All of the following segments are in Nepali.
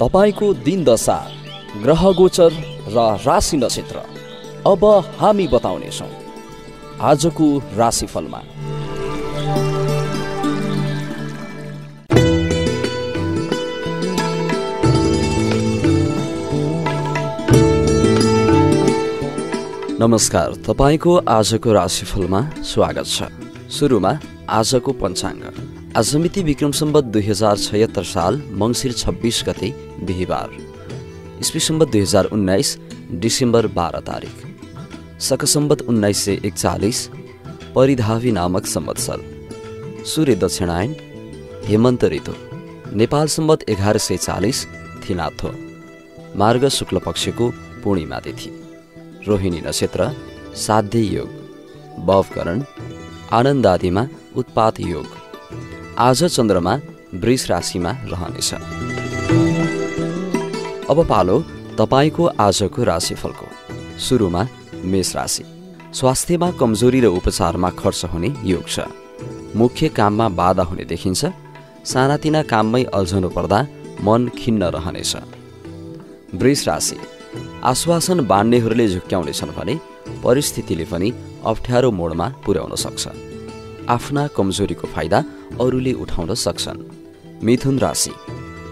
तपाईँको दिन दशा ग्रह गोचर र राशि नक्षत्र। अब हामी बताउनेछौँ। आजको राशिफलमा। नमस्कार तपाईँको आजको राशिफलमा स्वागत छ। सुरुमा आजको पञ्चाङ्ग। आज मिति विक्रम सम्बत दुई हजार छयत्तर साल मङ्सिर छब्बिस गते बिहिबार। इस्वी सम्बत दुई हजार उन्नाइस डिसेम्बर बाह्र तारिक शक सम्बत उन्नाइस सय एकचालिस परिधावी नामक सम्वत्सर सूर्य दक्षिणायन हेमन्त ऋतु। नेपाल सम्बत एघार सय चालिस थिनाथो। मार्ग शुक्ल पक्षको पूर्णिमा तिथि। रोहिणी नक्षत्र साध्य योग। भवकरण आनन्द आदिमा उत्पात योग। आज चन्द्रमा वृष राशिमा रहनेछ। अब पालो तपाईँको आजको राशिफलको। सुरुमा मेष राशि। स्वास्थ्यमा कमजोरी र उपचारमा खर्च हुने योग छ। मुख्य काममा बाधा हुने देखिन्छ। सानातिना काममै अल्झनु पर्दा मन खिन्न रहनेछ। वृष राशि। आश्वासन बाँड्नेहरूले झुक्क्याउनेछन् भने परिस्थितिले पनि अप्ठ्यारो मोडमा पुर्याउन सक्छ। आफ्ना कमजोरीको फाइदा अरूले उठाउन सक्छन्। मिथुन राशि।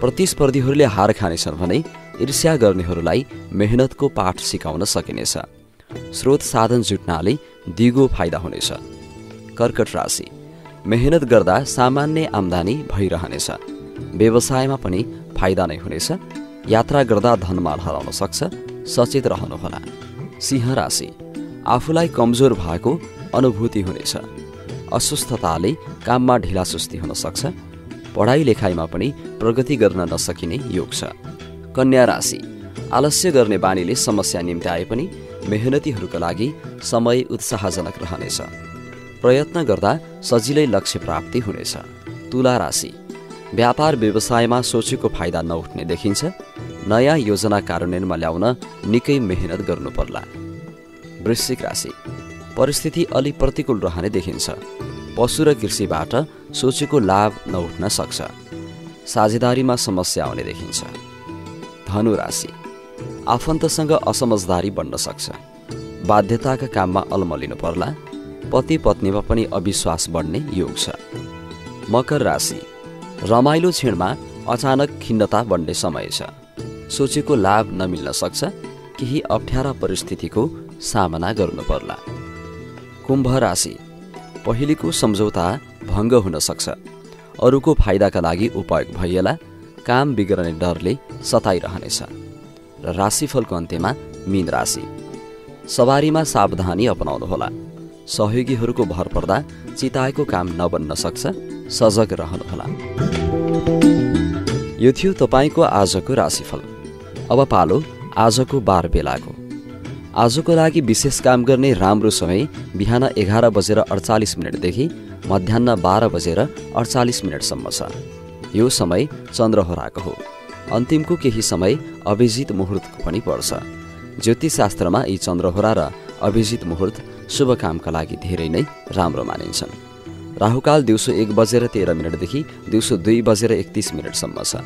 प्रतिस्पर्धीहरूले हार खानेछन् भने ईर्ष्या गर्नेहरूलाई मेहनतको पाठ सिकाउन सकिनेछ। स्रोत साधन जुट्नाले दिगो फाइदा हुनेछ। कर्कट राशि। मेहनत गर्दा सामान्य आम्दानी भइरहनेछ। व्यवसायमा पनि फाइदा नै हुनेछ। यात्रा गर्दा धनमाल हराउन सक्छ। सचेत रहनुहोला। सिंह राशि। आफूलाई कमजोर भएको अनुभूति हुनेछ। अस्वस्थताले काममा ढिलासुस्ती हुन सक्छ। पढाइ लेखाइमा पनि प्रगति गर्न नसकिने योग छ। कन्या राशि। आलस्य गर्ने बानीले समस्या निम्ति आए पनि मेहनतीहरूका लागि समय उत्साहजनक रहनेछ। प्रयत्न गर्दा सजिलै लक्ष्य प्राप्ति हुनेछ। तुला राशि। व्यापार व्यवसायमा सोचेको फाइदा नउठ्ने देखिन्छ। नयाँ योजना कार्यान्वयनमा ल्याउन निकै मेहनत गर्नु पर्ला। वृश्चिक राशि। परिस्थिति अलि प्रतिकूल रहने देखिन्छ। पशु र कृषिबाट सोचेको लाभ नउठ्न सक्छ। साझेदारीमा समस्या आउने देखिन्छ। धनु राशि आफन्तसँग असमझदारी बन्न सक्छ। बाध्यताका काममा अलमलिनु पर्ला। पति पत्नीमा पनि अविश्वास बढ्ने योग छ। मकर राशि रमाइलो क्षणमा अचानक खिन्नता बढ्ने समय छ। सोचेको लाभ नमिल्न सक्छ। केही अप्ठ्यारा परिस्थितिको सामना गर्नु पर्ला। कुम्भ राशि। पहिलेको सम्झौता भङ्ग हुन सक्छ। अरूको फाइदाका लागि उपयोग भइएला काम बिग्रने डरले सताइरहनेछ। र राशिफलको अन्त्यमा मिन राशि। सवारीमा सावधानी अपनाउनुहोला। सहयोगीहरूको भर पर्दा चिताएको काम नबन्न सक्छ सजग रहनुहोला। यो थियो तपाईँको आजको राशिफल। अब पालो आजको बार बेलाको। आजको लागि विशेष काम गर्ने राम्रो समय बिहान एघार बजेर अडचालिस मिनटदेखि मध्याह बाह्र बजेर अडचालिस मिनटसम्म छ। यो समय चन्द्रहोराको हो। अन्तिमको केही समय अभिजित मुहुर्तको पनि पर्छ। ज्योतिषशास्त्रमा यी चन्द्रहोरा र अभिजित मुहुर्त शुभ कामका लागि धेरै नै राम्रो मानिन्छन्। राहुकाल दिउँसो एक बजेर तेह्र मिनटदेखि दिउँसो दुई बजेर एकतिस मिनटसम्म छ।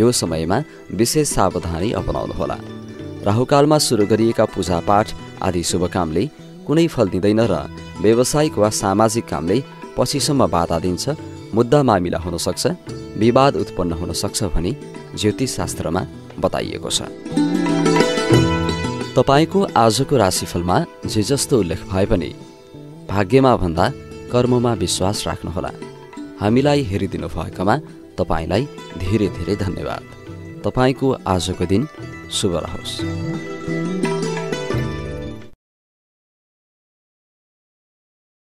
यो समयमा विशेष सावधानी अपनाउनुहोला। राहुकालमा सुरु गरिएका पूजापाठ आदि शुभ कामले कुनै फल दिँदैन र व्यावसायिक वा सामाजिक कामले पछिसम्म बाधा दिन्छ मुद्दा मामिला हुन सक्छ विवाद उत्पन्न हुन सक्छ भनी ज्योतिषशास्त्रमा बताइएको छ। तपाईँको आजको राशिफलमा जे जस्तो उल्लेख भए पनि भाग्यमा भन्दा कर्ममा विश्वास राख्नुहोला। हामीलाई हेरिदिनु भएकोमा तपाईँलाई धेरै धेरै धन्यवाद। तपाईँको आजको दिन शुभ रहोस्